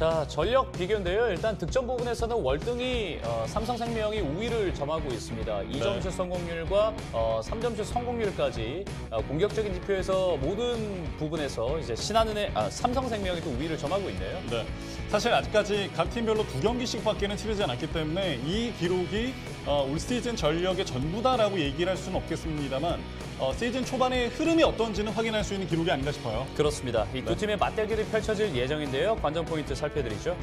자, 전력 비교인데요. 일단 득점 부분에서는 월등히 어, 삼성생명이 우위를 점하고 있습니다. 2점슛 성공률과 어, 3점슛 성공률까지 어, 공격적인 지표에서 모든 부분에서 이제 신한은행, 아, 삼성생명이 또 우위를 점하고 있네요. 네. 사실 아직까지 각 팀별로 두 경기씩밖에는 치르지 않았기 때문에 이 기록이 어, 올 시즌 전력의 전부다라고 얘기를 할 수는 없겠습니다만 어, 시즌 초반의 흐름이 어떤지는 확인할 수 있는 기록이 아닌가 싶어요. 그렇습니다. 이두 팀의 맞대결이 펼쳐질 예정인데요. 관전 포인트 살펴 드리죠.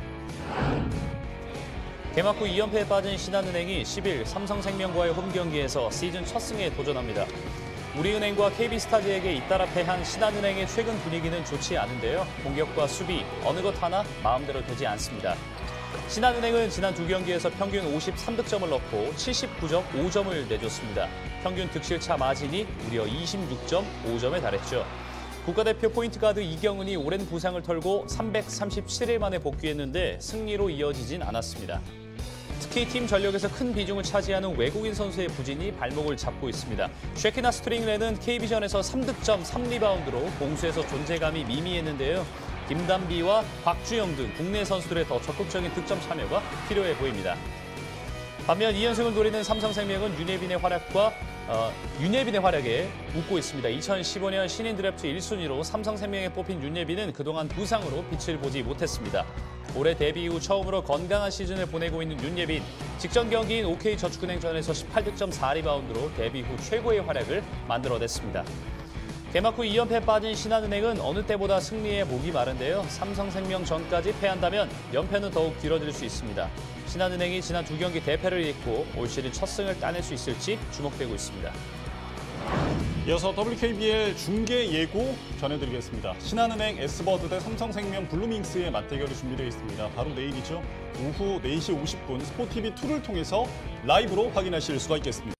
개막 후 2연패에 빠진 신한은행이 10일 삼성생명과의 홈 경기에서 시즌 첫 승에 도전합니다. 우리은행과 KB스타즈에게 잇따라 패한 신한은행의 최근 분위기는 좋지 않은데요. 공격과 수비 어느 것 하나 마음대로 되지 않습니다. 신한은행은 지난 두 경기에서 평균 53득점을 넣고 79점 5점을 내줬습니다. 평균 득실차 마진이 무려 26.5점에 달했죠. 국가대표 포인트 가드 이경은이 오랜 부상을 털고 337일 만에 복귀했는데 승리로 이어지진 않았습니다. 특히 팀 전력에서 큰 비중을 차지하는 외국인 선수의 부진이 발목을 잡고 있습니다. 쉐키나 스트릭렌은 KB전에서 3득점 3리바운드로 공수에서 존재감이 미미했는데요. 김단비와 곽주영 등 국내 선수들의 더 적극적인 득점 참여가 필요해 보입니다. 반면 2연승을 노리는 삼성생명은 윤예빈의 활약과 어, 윤예빈의 활약에 웃고 있습니다. 2015년 신인 드래프트 1순위로 삼성생명에 뽑힌 윤예빈은 그동안 부상으로 빛을 보지 못했습니다. 올해 데뷔 이후 처음으로 건강한 시즌을 보내고 있는 윤예빈. 직전 경기인 OK저축은행전에서 18득점 4리바운드로 데뷔 후 최고의 활약을 만들어냈습니다. 개막 후 2연패 빠진 신한은행은 어느 때보다 승리에 목이 마른데요. 삼성생명 전까지 패한다면 연패는 더욱 길어질 수 있습니다. 신한은행이 지난 두 경기 대패를 잊고 올 시즌 첫 승을 따낼 수 있을지 주목되고 있습니다. 이어서 WKBL 중계 예고 전해드리겠습니다. 신한은행 S버드 대 삼성생명 블루밍스의 맞대결이 준비되어 있습니다. 바로 내일이죠. 오후 4시 50분 스포티비2를 통해서 라이브로 확인하실 수가 있겠습니다.